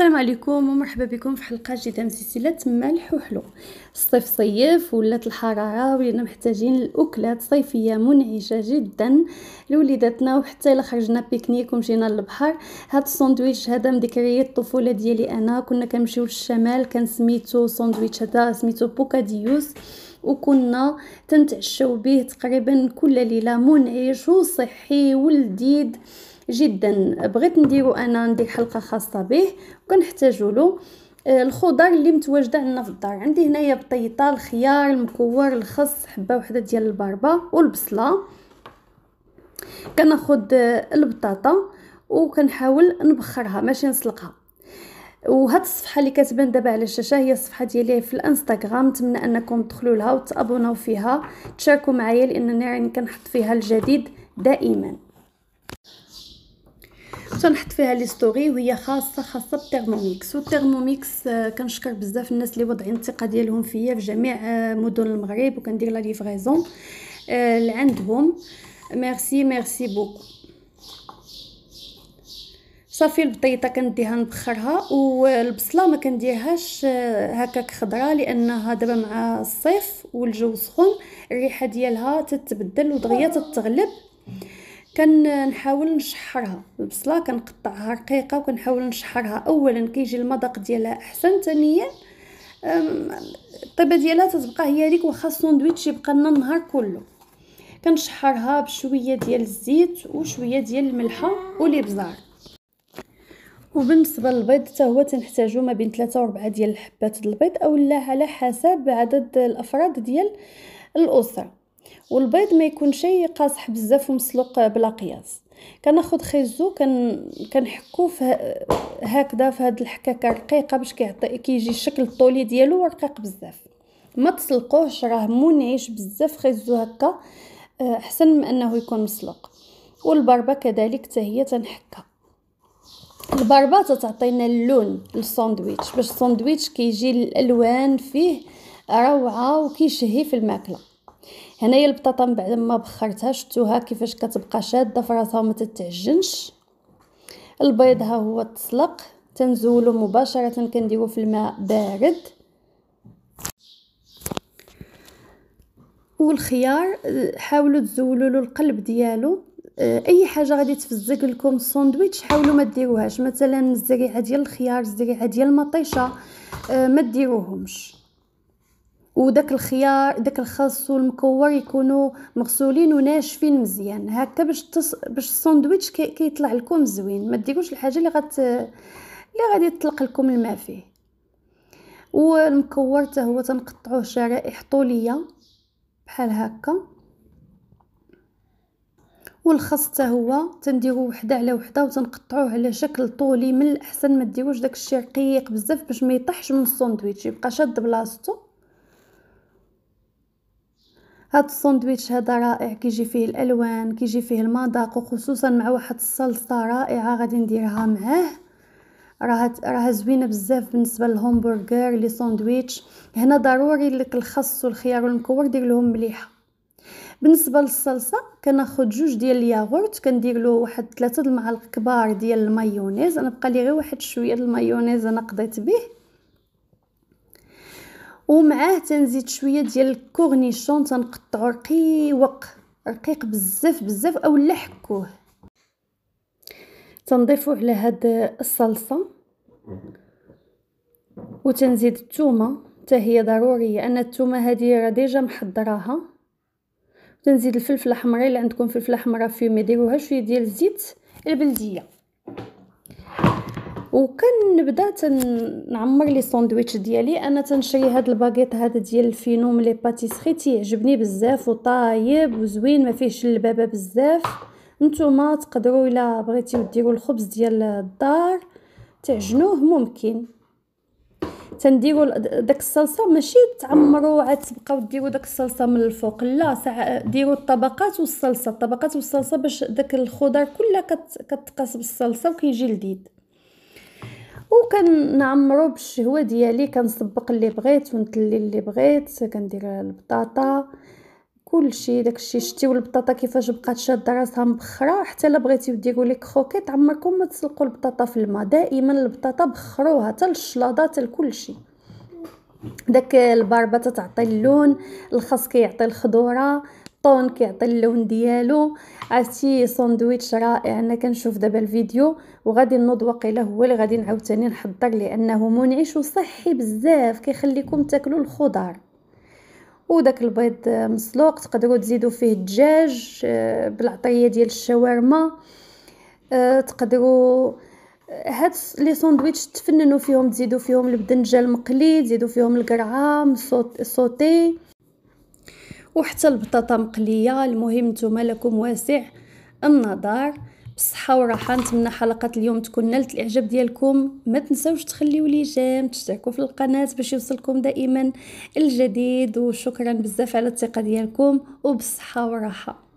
السلام عليكم ومرحبا بكم في حلقة جديدة من سلسلة مالح وحلو. الصيف صيف ولات الحرارة ولينا محتاجين الاكلات صيفية منعشه جدا لوليداتنا وحتى إلا خرجنا pique-nique ومشينا للبحر. هاد الساندويتش هذا من ذكريات الطفولة ديالي أنا. كنا كنمشيو للشمال كان سميتو ساندويتش هذا سميتو bocadillos. وكنا تنتعشاو به تقريبا كل ليلة منعش وصحي ولذيذ. جدا. بغيت نديرو أنا ندير حلقة خاصة به وكنحتاجو له. آه، الخضر اللي متواجدة عندنا في الدار. عندي هنايا بطيطه الخيار المكور الخس حبة وحدة ديال الباربه والبصلة. كناخذ آه، البطاطا وكنحاول نبخرها ماشي نسلقها. وهاد الصفحة اللي كتبان دابا على الشاشة هي الصفحة ديالي في الانستغرام. نتمنى أنكم تدخلوا لها وتابوناو فيها. تشاركوا معايا لأنني راني كنحط فيها الجديد دائما. تنحط فيها les stories وهي خاصة خاصة بال Thermomix. وال Thermomix آه، كنشكر بزاف الناس اللي وضعين الثقة ديالهم فيا في جميع آه، مدن المغرب وكندير la livraison آه، لعندهم. merci merci beaucoup صافي البطيطة كنديها نبخرها والبصلة ما كنديرهاش هكاك خضراء لأنها دابا مع الصيف والجو سخون الريحة ديالها تتبدل ودغيا تتغلب. كنحاول نشحرها. البصلة كنقطعها رقيقة وكنحاول نشحرها. اولا كيجي المذاق ديالها أحسن ثانيا الطيبة ديالها تتبقى هي ديك واخا الساندويتش يبقى لنا النهار كله. كنشحرها بشوية ديال الزيت وشوية ديال الملحة والابزار وبالنسبة للبيض حتى هو تنحتاجو ما بين 3 و 4 ديال الحبات البيض اولا على حسب عدد الأفراد ديال الأسرة. والبيض ما يكونش قاصح بزاف ومسلوق بلا قياس. كناخذ خيزو كن كنحكو في هكذا في هاد الحكاكة رقيقة باش كيعطي كيجي الشكل الطولي ديالو رقيق بزاف. ما تسلقوهش راه منعش بزاف خيزو هكا أحسن من أنه يكون مسلوق. والبربة كذلك حتى هي تنحكها البربة تعطينا اللون للساندويتش باش الساندويتش كيجي الألوان فيه روعة وكيشهي في الماكلة. هنايا البطاطا من بعد ما بخرتها شفتوها كيفاش كتبقى شادة في راسها وما تتعجنش. البيض ها هو تسلق تنزولو مباشرة كنديرو في الماء بارد. والخيار حاولوا تزولوا له القلب ديالو. أي حاجة غادي تفزق لكم الساندويتش حاولوا ما ديروهاش. مثلا الزريعة ديال الخيار الزريعة ديال المطيشة ما ديروهمش. وداك الخيار داك الخس والمكور يكونوا مغسولين وناشفين مزيان. هكا باش تص... باش الساندويتش كي... كيطلع لكم زوين. ما ديروش الحاجة اللي غت اللي غادي تطلق لكم الماء فيه. والمكور حتى هو تنقطعوه شرائح طولية بحال هكا. والخس حتى هو تنديرو وحدة على وحدة وتنقطعوه على شكل طولي من الأحسن. ما ديروش داكشي رقيق بزاف باش ما يطيحش من الساندويتش. يبقى شاد بلاصتو. هاد الساندويتش هذا رائع كيجي فيه الألوان كيجي فيه المذاق وخصوصا مع واحد الصلصة رائعة غادي نديرها معاه. راه راه زوينة بزاف بالنسبة للهمبرغر les sandwichs. هنا ضروري لك الخس والخيار والمكور دير لهم مليحة. بالنسبة للصلصة كناخذ جوج ديال الياغورت كندير له واحد ثلاثة المعالق كبار ديال المايونيز. أنا بقى لي غير واحد شوية المايونيز أنا قضيت به. ومعاه تنزيد شوية ديال ال cornichon تنقطعو رقيق رقيق بزاف بزاف اولا حكوه تنضيفوه على هاد الصلصة. وتنزيد الثومه حتى هي ضروريه ان الثومه هذه راه déjà محضراها. تنزيد الفلفله حمراء إلا عندكم فلفله حمراء فيما ديروها شوية ديال الزيت البلدية. وكنبدا تنعمر les sandwichs ديالي. أنا تنشري هاد الباغيط هذا ديال الفينو من les pâtisseries تيعجبني بزاف وطايب وزوين ما فيهش اللبابه بزاف. نتوما تقدروا إلا بغيتيو ديروا الخبز ديال الدار تعجنوه ممكن. تنديروا داك الصلصة ماشي تعمروا عاد تبقاو ديروا داك الصلصة من الفوق لا ديروا الطبقات والصلصة. الطبقات والصلصة باش داك الخضر كلها كتقاس بالصلصة وكيجي لذيذ. وكنعمرو بالشهوه ديالي كنسبق اللي بغيت ونتلي اللي بغيت كندير البطاطا كلشي داكشي. شتي والبطاطا كيفاش بقات شادة راسها مبخرة حتى الا بغيتيو ديروا لي كروكيت عمركم ما تسلقوا البطاطا في الماء. دائما البطاطا بخروها حتى الشلاضه حتى كلشي داك الباربة تعطي اللون الخس كيعطي الخضورة. طون كيعطي اللون ديالو. عرفتي ساندويتش رائع. أنا كنشوف دابا الفيديو وغادي نوض واقيلا هو اللي غادي نعاوتاني نحضر لأنه منعش وصحي بزاف. كيخليكم تاكلوا الخضار. وداك البيض مسلوق تقدروا تزيدوا فيه الدجاج آه، بالعطرية ديال الشاورما. آه، تقدروا هاد les sandwichs تفننوا فيهم تزيدوا فيهم البدنجان مقلي تزيدوا فيهم القرعة صوتي. وحتى البطاطا مقلية المهم نتوما لكم واسع. النظر بالصحة والراحة نتمنى حلقة اليوم تكون نالت الإعجاب ديالكم. ما تنسوش تخليو لي جيم تشتركوا في القناة باش يوصلكم دائما الجديد. وشكرا بزاف على الثقة ديالكم وبالصحة والراحة